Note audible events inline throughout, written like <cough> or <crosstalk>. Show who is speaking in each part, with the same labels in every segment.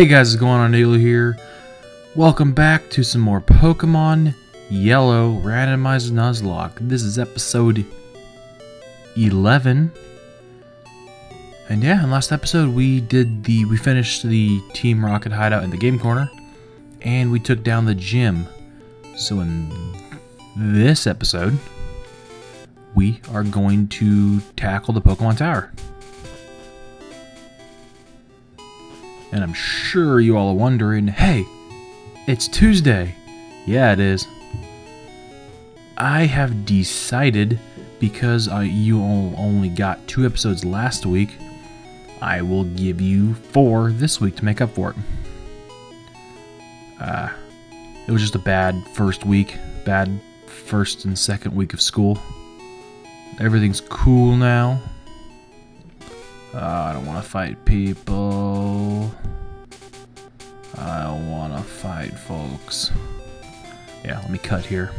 Speaker 1: Hey guys, what's going on? Naylor here. Welcome back to some more Pokemon Yellow Randomized Nuzlocke. This is episode 11. And yeah, in last episode we did the we finished the Team Rocket hideout in the game corner and we took down the gym. So in this episode we are going to tackle the Pokemon Tower. And I'm sure you all are wondering, hey, it's Tuesday. Yeah, it is. I have decided, because I, you all only got two episodes last week, I will give you four this week to make up for it. Uh, it was just a bad first week, bad first and second week of school. Everything's cool now. Uh, I don't want to fight people. I don't want to fight folks. Yeah, let me cut here.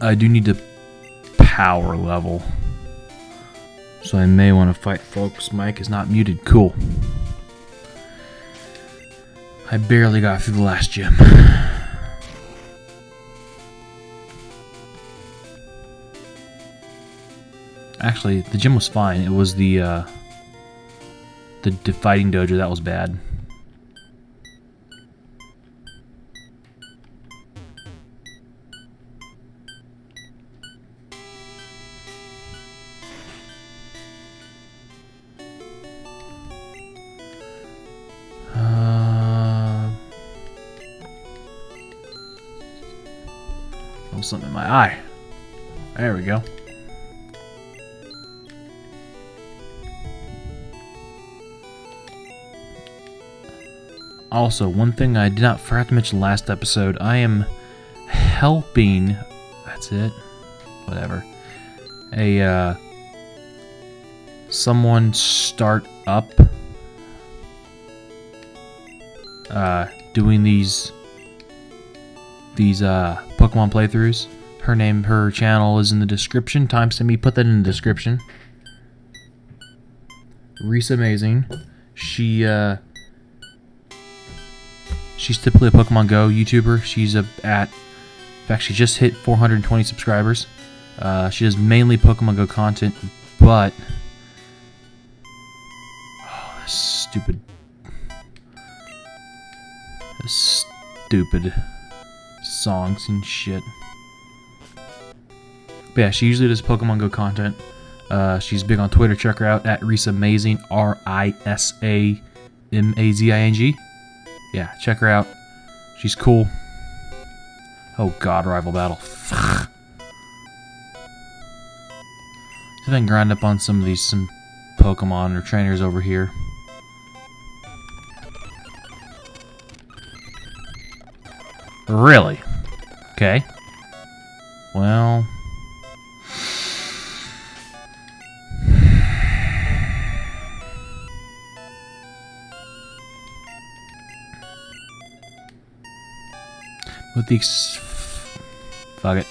Speaker 1: I do need to power level. So I may want to fight folks. Mic is not muted. Cool. I barely got through the last gym. Actually, the gym was fine. It was the uh, the fighting dojo that was bad. Also, one thing I did not forget to mention last episode, I am helping. That's it. Whatever. A uh, someone start up uh, doing these these uh, Pokemon playthroughs. Her name, her channel is in the description. Time, Timestamp me, put that in the description. Reese Amazing. She uh, She's typically a Pokemon Go YouTuber. She's a, at, in fact, she just hit 420 subscribers. Uh, she does mainly Pokemon Go content, but oh, this stupid, this stupid songs and shit. But yeah, she usually does Pokemon Go content. Uh, she's big on Twitter. Check her out at Risa Amazing, R I S A M A Z I N G yeah, check her out. She's cool. Oh god, rival battle. If I grind up on some of these some Pokemon or trainers over here. Really? Okay. Well... With Fuck it.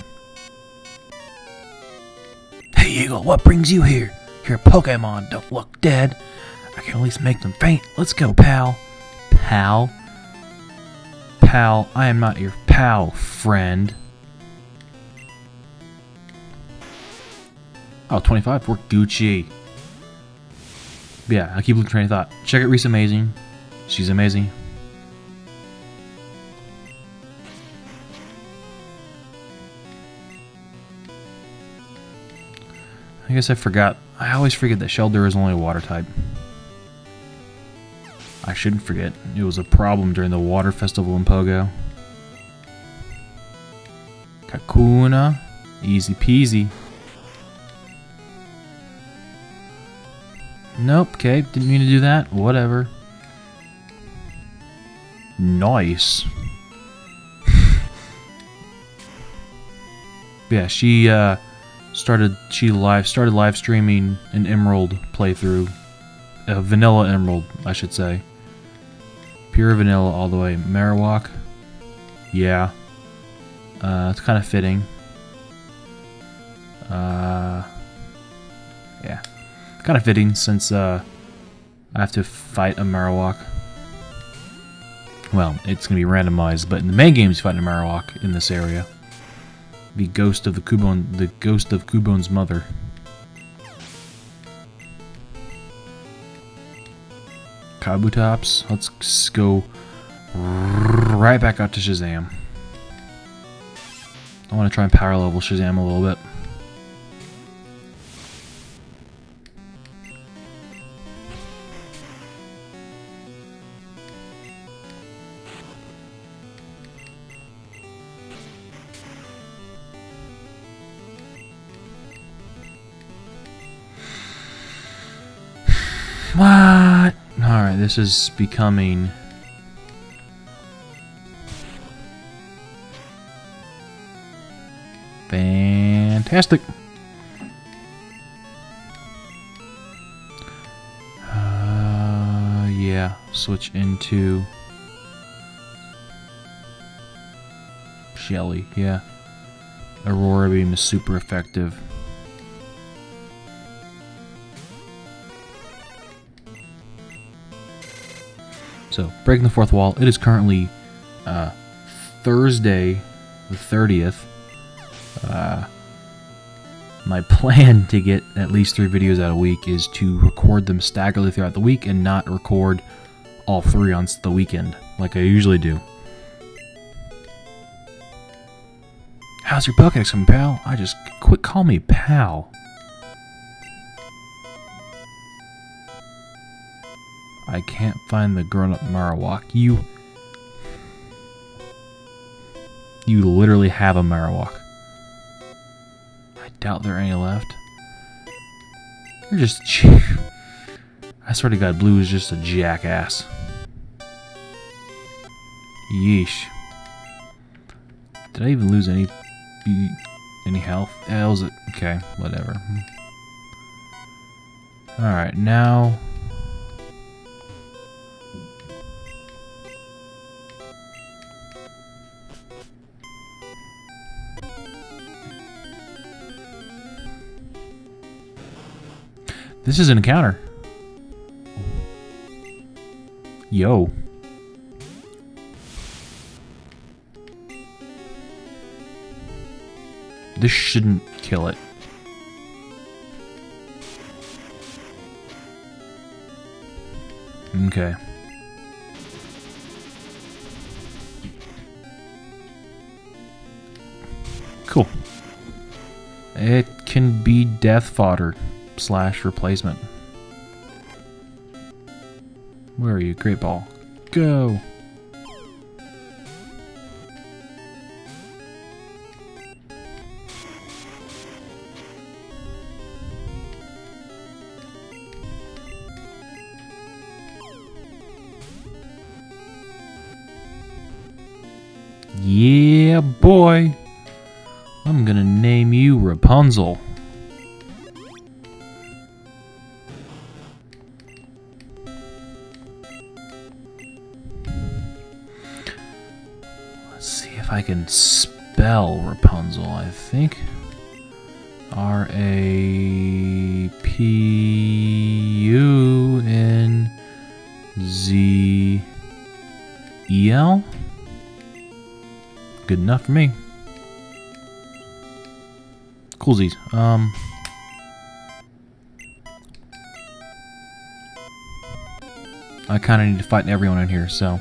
Speaker 1: Hey Eagle, what brings you here? Your Pokemon don't look dead. I can at least make them faint. Let's go, pal. Pal? Pal, I am not your pal, friend. Oh, 25 for Gucci. yeah, I keep losing train of thought. Check out Reese Amazing. She's amazing. Guess I forgot. I always forget that Shellder is only a water type. I shouldn't forget. It was a problem during the water festival in Pogo. Kakuna. Easy peasy. Nope, okay, didn't mean to do that. Whatever. Nice. <laughs> yeah, she, uh, started she live started live streaming an Emerald playthrough, a vanilla Emerald, I should say. Pure vanilla all the way. Marowak, yeah, uh, it's kind of fitting. Uh, yeah, kind of fitting since uh, I have to fight a Marowak. Well, it's to be randomized, but in the main game, he's fighting a Marowak in this area. The ghost of the Cubone, the ghost of Cubone's mother. Kabutops. Let's go right back out to Shazam. I want to try and power level Shazam a little bit. What? Alright, this is becoming... Fantastic. Uh, yeah, switch into... Shelly, yeah. Aurora Beam is super effective. So, breaking the fourth wall. It is currently uh, Thursday, the 30th. Uh, my <laughs> plan to get at least three videos out a week is to record them staggeredly throughout the week and not record all three on the weekend like I usually do. How's your Pokedex coming, pal? I just quit call me pal. I can't find the grown-up Marowak. You... You literally have a Marowak. I doubt there are any left. You're just... <laughs> I swear to God, Blue is just a jackass. Yeesh. Did I even lose any... Any health? Was it? Okay, whatever. Hmm. Alright, now... This is an encounter. Yo. This shouldn't kill it. Okay. Cool. It can be death fodder slash replacement. Where are you? Great ball. Go! Yeah, boy! I'm gonna name you Rapunzel. I can spell Rapunzel, I think. R A P U N Z E L. Good enough for me. Coolsies. Um. I kind of need to fight everyone in here, so.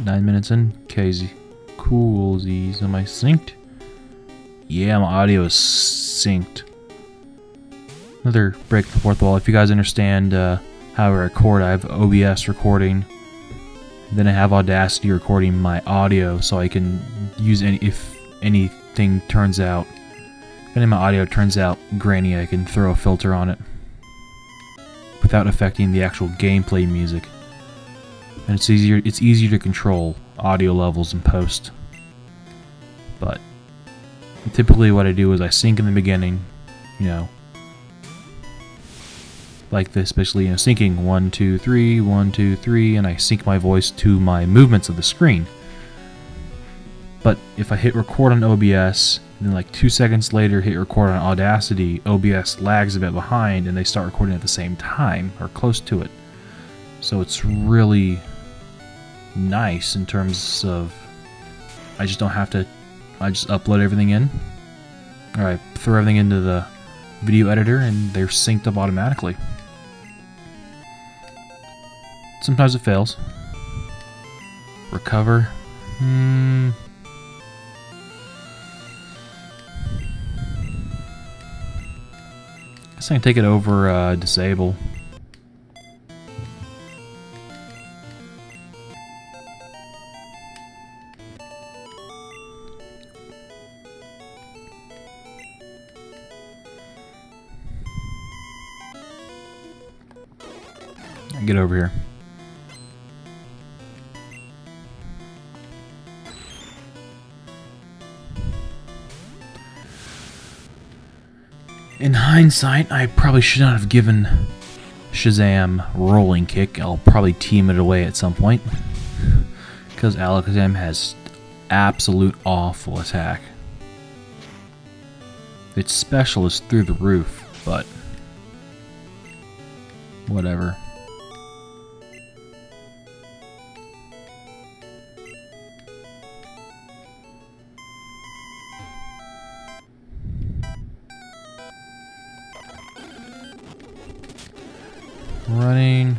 Speaker 1: Nine minutes in? Okay, cool. Z's. Am I synced? Yeah, my audio is synced. Another break the fourth wall. If you guys understand uh, how I record, I have OBS recording. Then I have Audacity recording my audio so I can use any if anything turns out. If any of my audio turns out grainy, I can throw a filter on it without affecting the actual gameplay music and it's easier it's easier to control audio levels in post. But typically what I do is I sync in the beginning, you know, like this, basically, you know, syncing one, two, three, one, two, three, and I sync my voice to my movements of the screen. But if I hit record on OBS, then like two seconds later, hit record on Audacity, OBS lags a bit behind, and they start recording at the same time or close to it. So it's really nice in terms of I just don't have to. I just upload everything in. All right, throw everything into the video editor, and they're synced up automatically. Sometimes it fails. Recover. Hmm. Guess I can take it over uh, disable. Get over here. In hindsight, I probably should not have given Shazam rolling kick. I'll probably team it away at some point. <laughs> Because Alakazam has absolute awful attack. Its special is through the roof, but whatever. Running.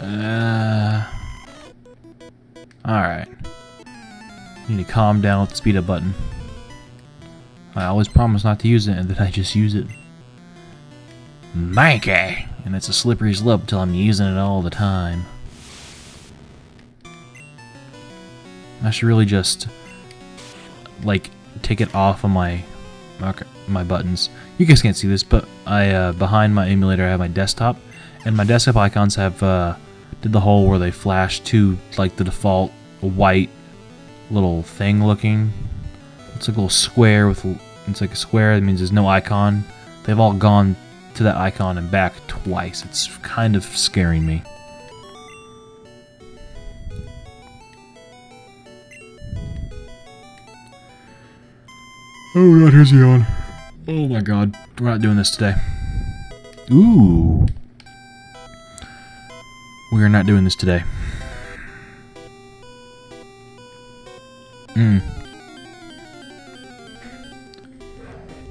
Speaker 1: Uh, Alright. Need to calm down with the speed up button. I always promise not to use it and then I just use it. Mikey! And it's a slippery slope until I'm using it all the time. I should really just like take it off of my okay, my buttons. You guys can't see this, but I uh, behind my emulator I have my desktop, and my desktop icons have uh, did the whole where they flash to like the default white little thing looking. It's like a little square with it's like a square. That means there's no icon. They've all gone to that icon and back twice. It's kind of scaring me. Oh god, here's yawn. Oh my god, we're not doing this today. Ooh. We are not doing this today. Hmm.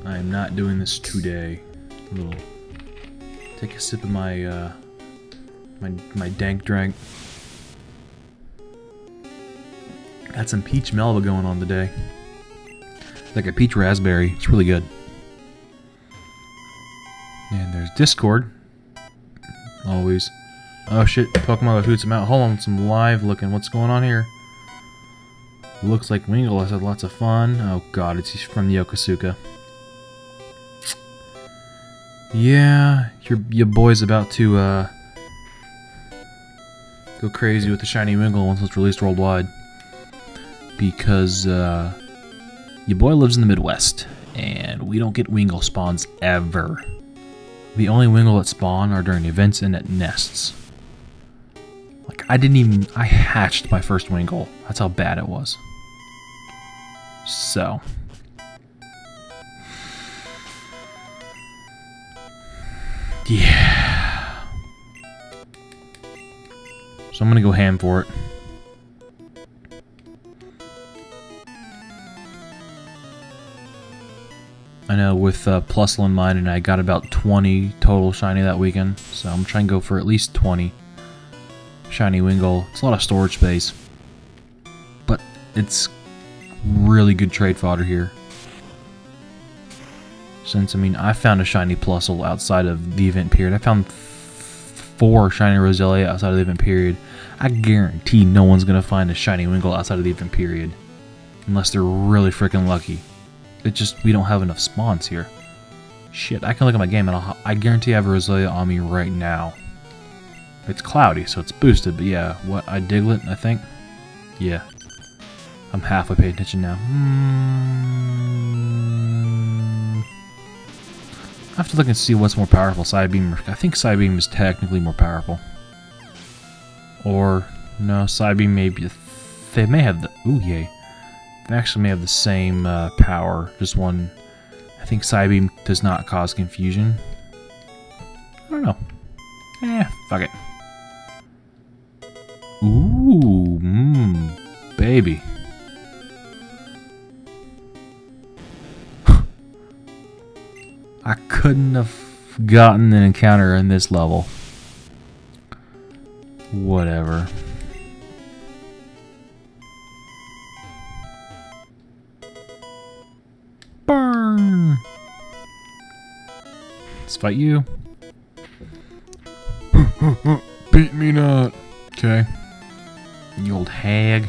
Speaker 1: I am not doing this today. A little take a sip of my uh my my dank drink. Got some peach melba going on today like a peach raspberry. It's really good. And there's Discord. Always. Oh shit, Pokemon hoots him out. Hold on, some live looking. What's going on here? Looks like Wingull has had lots of fun. Oh god, it's from the Yokosuka. Yeah, your your boy's about to uh, go crazy with the shiny Wingull once it's released worldwide. Because uh, your boy lives in the Midwest, and we don't get Wingull spawns ever. The only Wingull that spawn are during events and at nests. Like, I didn't even... I hatched my first Wingull. That's how bad it was. So... Yeah. So I'm gonna go ham for it. I know with uh, Plusle in mind, and I got about 20 total shiny that weekend, so I'm trying to go for at least 20 shiny Wingull. It's a lot of storage space, but it's really good trade fodder here. Since, I mean, I found a shiny Plusle outside of the event period. I found four shiny Roselia outside of the event period. I guarantee no one's going to find a shiny Wingull outside of the event period. Unless they're really freaking lucky. It just, we don't have enough spawns here. Shit, I can look at my game and I'll, I guarantee I have a Roselia on me right now. It's cloudy, so it's boosted, but yeah, what, I Diglett, I think? Yeah. I'm halfway paying attention now. Hmm. I have to look and see what's more powerful, Psybeam. I think Psybeam is technically more powerful. Or, no, Psybeam may be they may have the... Ooh, yay. They actually may have the same uh, power. Just one... I think Psybeam does not cause confusion. I don't know. Eh, fuck it. Ooh, mmm, baby. <sighs> I couldn't have gotten an encounter in this level. Whatever. Let's fight you. <laughs> Beat me not. Okay. You old hag.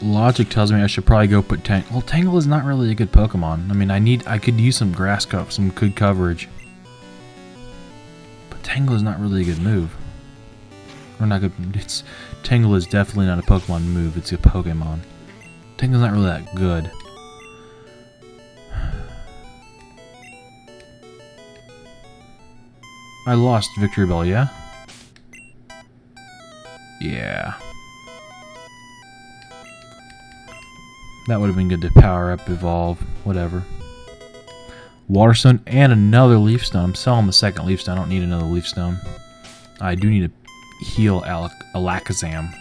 Speaker 1: Logic tells me I should probably go put Tangela. Well, Tangela is not really a good Pokemon. I mean, I need, I could use some grass cup, some good coverage. Tangela is not really a good move. Or not good, it's, Tangela is definitely not a Pokemon move, it's a Pokemon. Tangela's not really that good. <sighs> I lost Victreebel, yeah? Yeah. That would have been good to power up, evolve, whatever. Waterstone and another Leaf Stone. I'm selling the second Leaf Stone. I don't need another Leaf Stone. I do need to heal Alak Alakazam.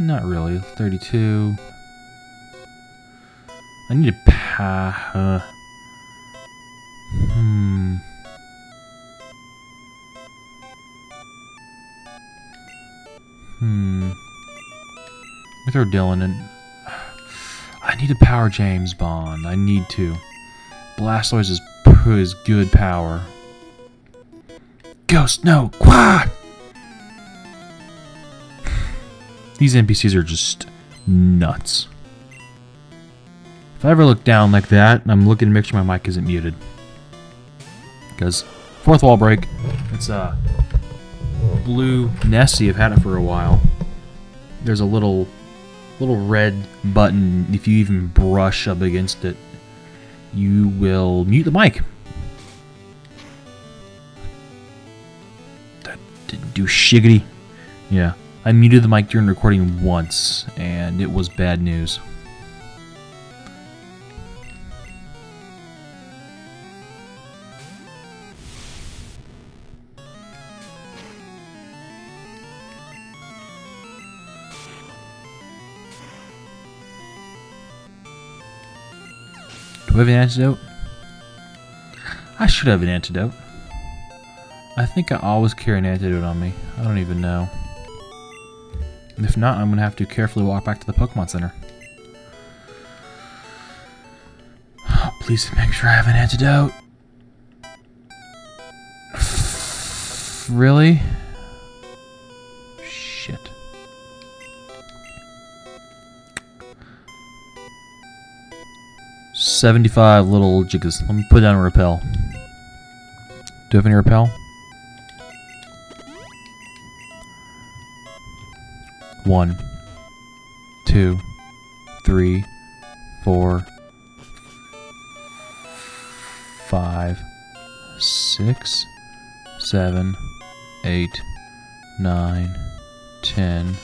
Speaker 1: Not really. 32. I need to pa... Uh, hmm... Hmm... Let me throw Dylan in. <sighs> I need to power James Bond. I need to. Blastoise is, is good power. Ghost, no! Quah! These NPCs are just nuts. If I ever look down like that, I'm looking to make sure my mic isn't muted. Because fourth wall break, it's a blue Nessie. I've had it for a while. There's a little little red button. If you even brush up against it, you will mute the mic. That didn't do shiggity. Yeah. I muted the mic during recording once, and it was bad news. Do I have an antidote? I should have an antidote. I think I always carry an antidote on me. I don't even know. If not, I'm going to have to carefully walk back to the Pokemon Center. <sighs> Please make sure I have an antidote. <sighs> Really? 75 little jiggas. Let me put down a repel. Do you have any repel? One, two, three, four, five, six, seven, eight, nine, ten.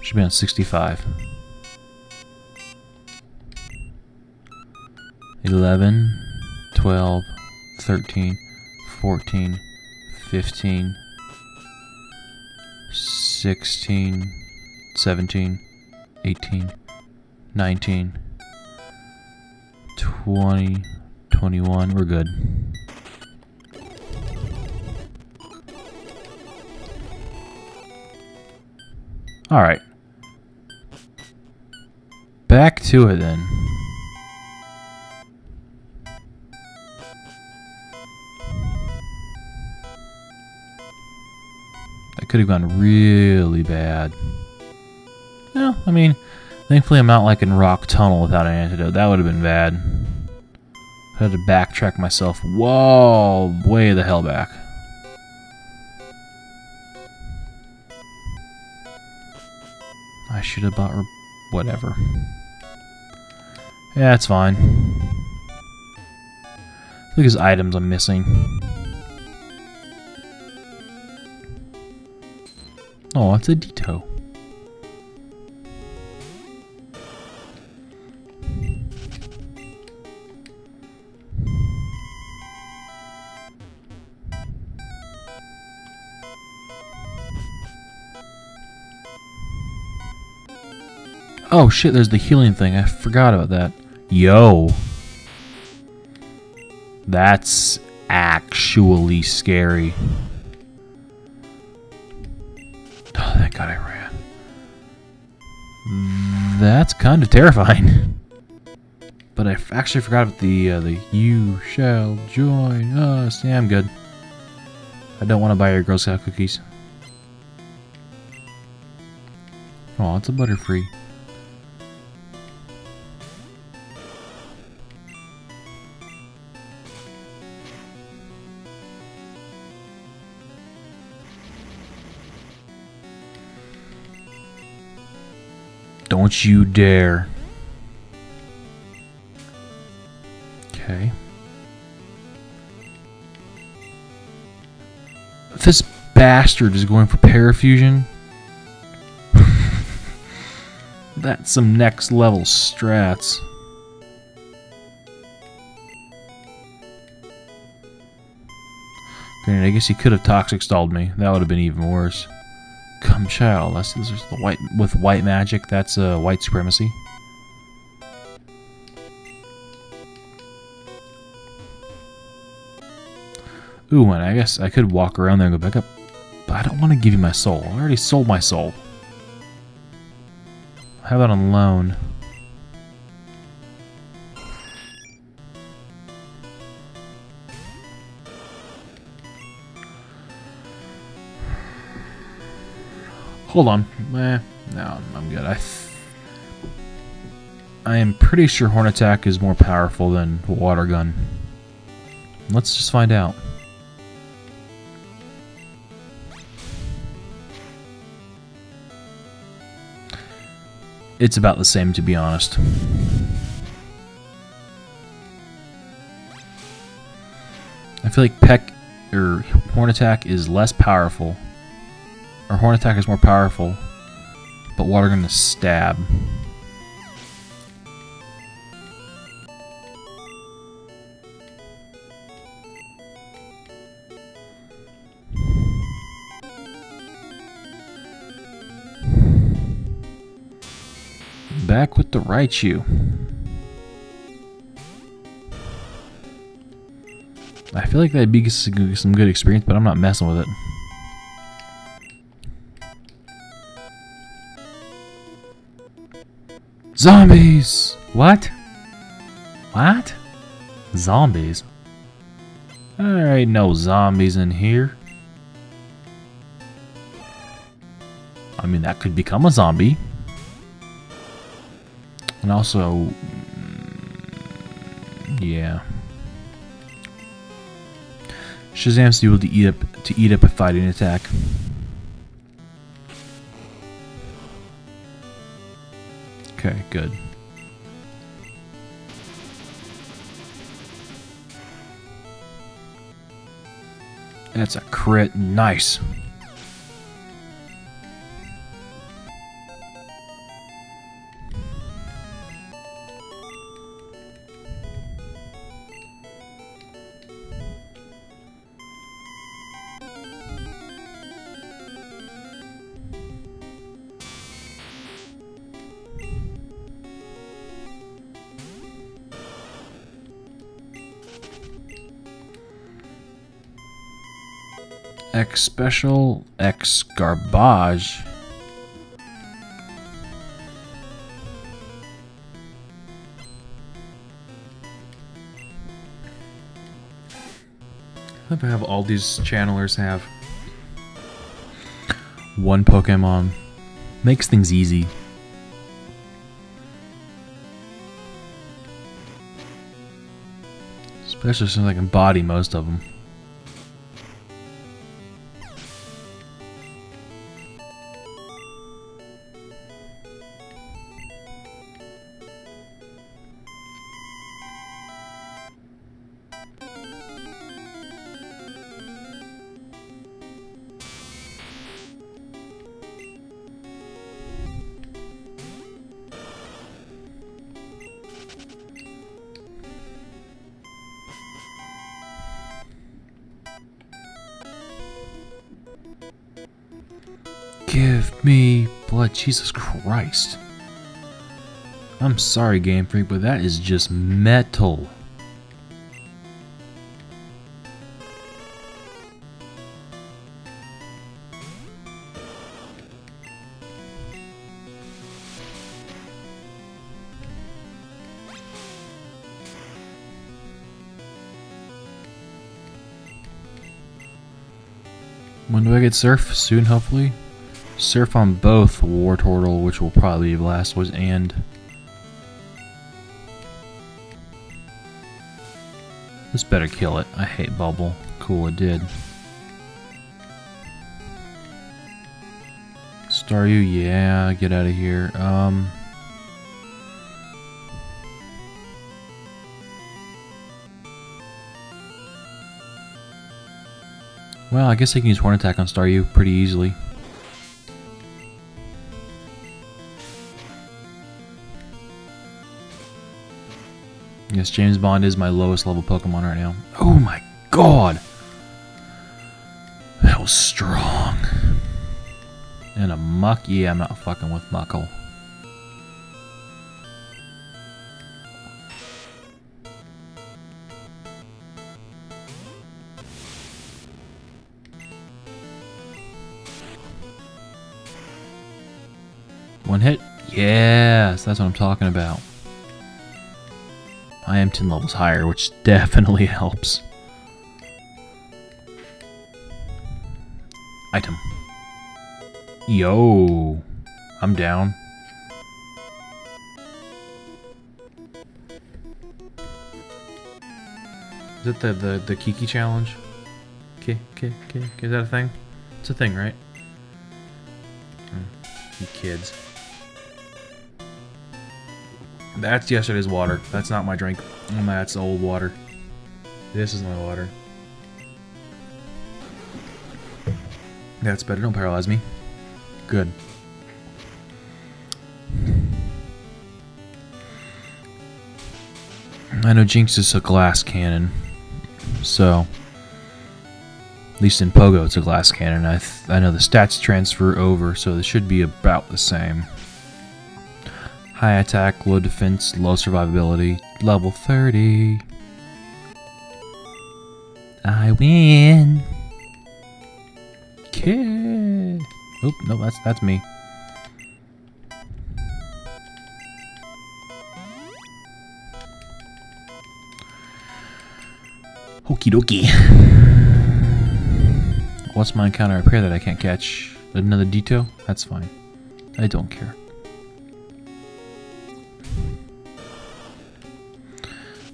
Speaker 1: Should be on 65. 11, 12, 13, 14, 15, 16, 17, 18, 19, 20, 21. We're good. All right. Back to it then. Could have gone really bad. No, I mean, thankfully I'm not like in Rock Tunnel without an antidote. That would have been bad. I had to backtrack myself. Whoa, way the hell back. I should have bought whatever. Yeah, it's fine. Look at his items I'm missing. Oh, it's a Ditto. Oh shit, there's the healing thing. I forgot about that. Yo. That's actually scary. That's kind of terrifying. But I actually forgot about the uh, the you shall join us. Yeah, I'm good. I don't want to buy your Girl Scout cookies. Oh, it's a Butterfree. Don't you dare. Okay. This bastard is going for parafusion. <laughs> That's some next level strats. I guess he could have toxic stalled me. That would have been even worse. Come child, this is the white with white magic, that's uh, white supremacy. Ooh, and I guess I could walk around there and go back up. But I don't want to give you my soul. I already sold my soul. How about on loan? Hold on. Eh, no, I'm good. I I am pretty sure Horn Attack is more powerful than Water Gun. Let's just find out. It's about the same, to be honest. I feel like Peck or Horn Attack is less powerful our horn attack is more powerful, but water is stab. Back with the Raichu. I feel like that'd be some good experience, but I'm not messing with it. Zombies! What? What? Zombies? There ain't no zombies in here. I mean, that could become a zombie. And also... Mm, yeah. Shazam's able to eat up to eat up a fighting attack. Okay, good. That's a crit. Nice. Special, X garbage. I hope I have all these channelers have one Pokemon. Makes things easy. Especially since I can body most of them. Give me blood. Jesus Christ. I'm sorry, Game Freak, but that is just metal. When do I get surf? Soon, hopefully. Surf on both Wartortle, which will probably be Blastoise, and... This better kill it. I hate Bubble. Cool, it did. Staryu, yeah, get out of here. Um... Well, I guess I can use Horn Attack on Staryu pretty easily. Yes, James Bond is my lowest level Pokemon right now. Oh hmm. my god! That was strong. And a Muk? Yeah, I'm not fucking with Muckle. One hit? Yes, that's what I'm talking about. I am 10 levels higher, which definitely <laughs> helps. Item. Yo. I'm down. Is it the, the, the Kiki challenge? Okay, okay, okay. Is that a thing? It's a thing, right? Hmm, you kids. That's yesterday's water. That's not my drink. Oh, that's old water. This is my water. That's better. Don't paralyze me. Good. I know Jynx is a glass cannon, so at least in Pogo it's a glass cannon. I I know the stats transfer over, so this should be about the same. High attack, low defense, low survivability, level 30. I win. Okay. Oop, no, that's that's me. Okie dokie. What's my encounter up here that I can't catch? Another Ditto? That's fine. I don't care.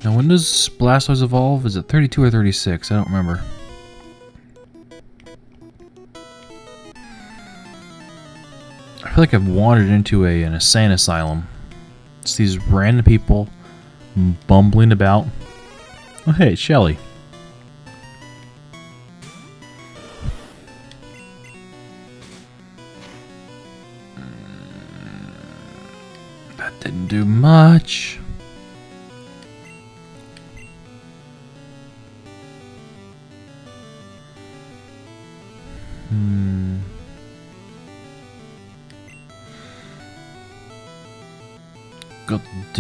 Speaker 1: Now, when does Blastoise evolve? Is it 32 or 36? I don't remember. I feel like I've wandered into a, an insane asylum. It's these random people bumbling about. Oh, hey, Shelly.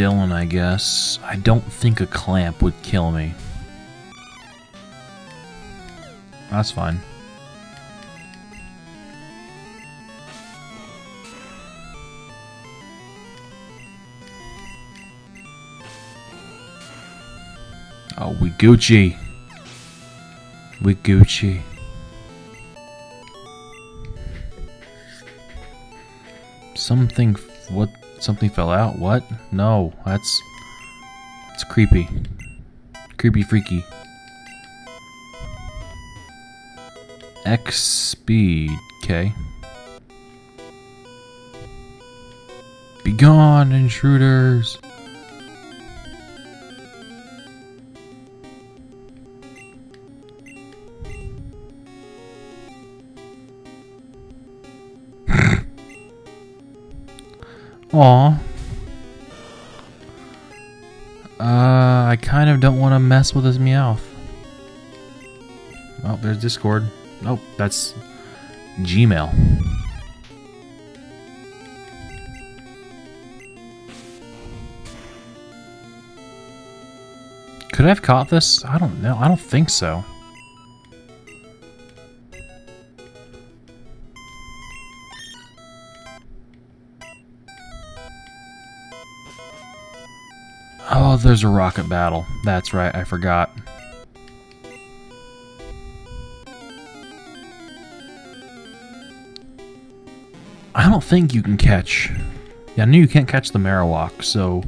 Speaker 1: Dylan, I guess. I don't think a clamp would kill me. That's fine. Oh, we Gucci. We Gucci. Something, what, something fell out? What? No, that's, it's creepy. Creepy freaky. X speed, okay. Begone, intruders! Aw. Uh, I kind of don't want to mess with his Meowth. Oh, there's Discord. Nope, oh, that's Gmail. Could I have caught this? I don't know. I don't think so. There's a rocket battle. That's right, I forgot. I don't think you can catch... Yeah, I knew you can't catch the Marowak, so...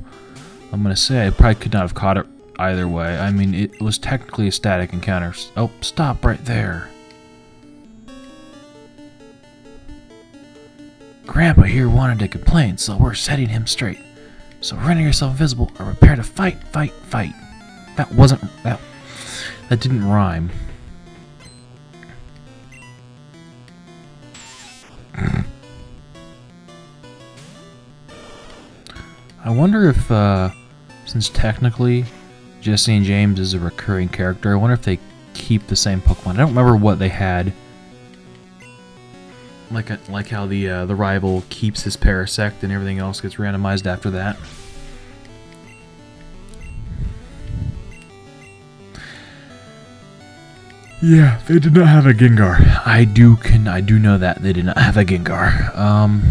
Speaker 1: I'm gonna say I probably could not have caught it either way. I mean, it was technically a static encounter. Oh, stop right there. Grandpa here wanted to complain, so we're setting him straight. So render yourself invisible or prepare to fight, fight, fight. That wasn't... that... That didn't rhyme. I wonder if, uh, since technically Jessie and James is a recurring character, I wonder if they keep the same Pokemon. I don't remember what they had. Like, uh, like how the uh, the rival keeps his Parasect and everything else gets randomized after that. Yeah, they did not have a Gengar. I do can I do know that they did not have a Gengar. Um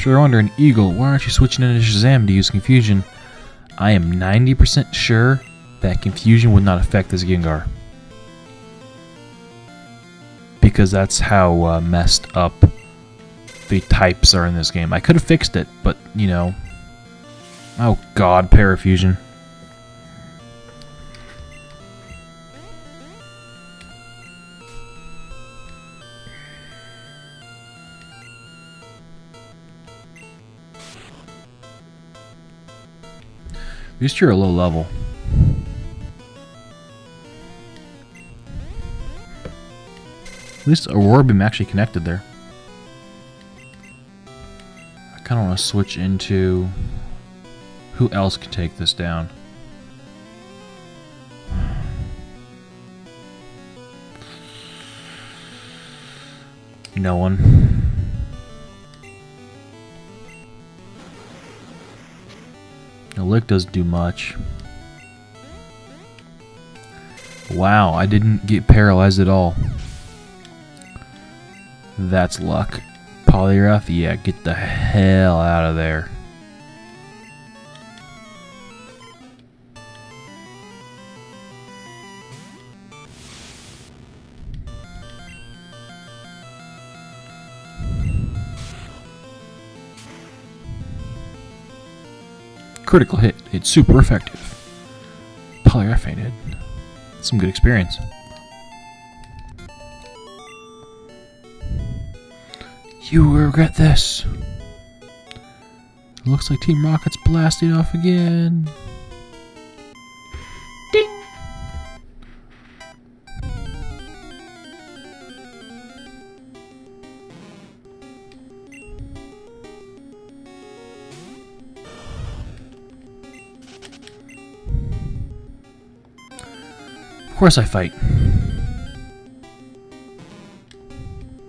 Speaker 1: sure you're wondering, Eagle, why aren't you switching into Shazam to use Confusion? I am 90% sure that Confusion would not affect this Gengar because that's how uh, messed up the types are in this game. I could have fixed it, but, you know... Oh god, Parafusion. At least you're a low level. At least Aurora Beam actually connected there. I kind of want to switch into... Who else can take this down? No one. No, Lick doesn't do much. Wow, I didn't get paralyzed at all. That's luck. Poliwrath? Yeah, get the hell out of there. Critical hit. It's super effective. Poliwrath fainted. Some good experience. You will regret this. Looks like Team Rocket's blasting off again. Course I fight.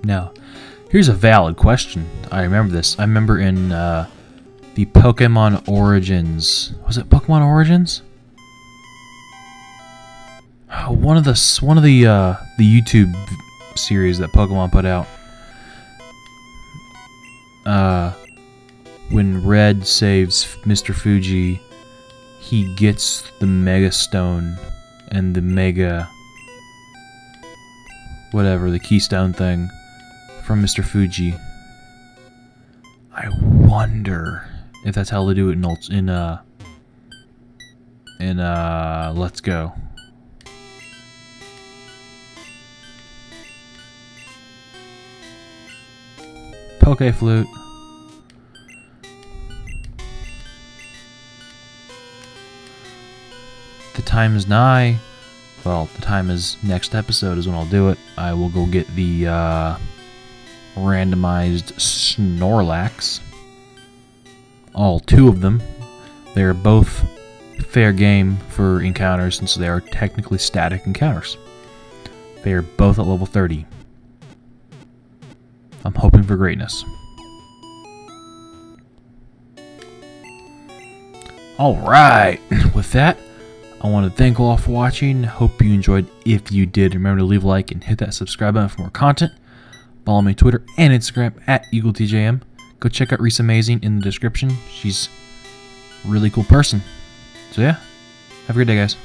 Speaker 1: Now, Here's a valid question. I remember this. I remember in uh, the Pokemon Origins. Was it Pokemon Origins? Oh, one of the one of the uh, the YouTube series that Pokemon put out. Uh, when Red saves Mr. Fuji, he gets the Mega Stone and the Mega whatever the Keystone thing from Mr. Fuji. I wonder if that's how they do it in in uh in uh Let's Go. Poke Flute. Time is nigh. Well, the time is next episode is when I'll do it. I will go get the uh randomized Snorlax. All two of them. They are both fair game for encounters since they are technically static encounters. They are both at level 30. I'm hoping for greatness. Alright, <laughs> with that, I want to thank all for watching. Hope you enjoyed. If you did, remember to leave a like and hit that subscribe button for more content. Follow me on Twitter and Instagram at EagleTJM. Go check out Reese Amazing in the description. She's a really cool person. So yeah, have a great day, guys.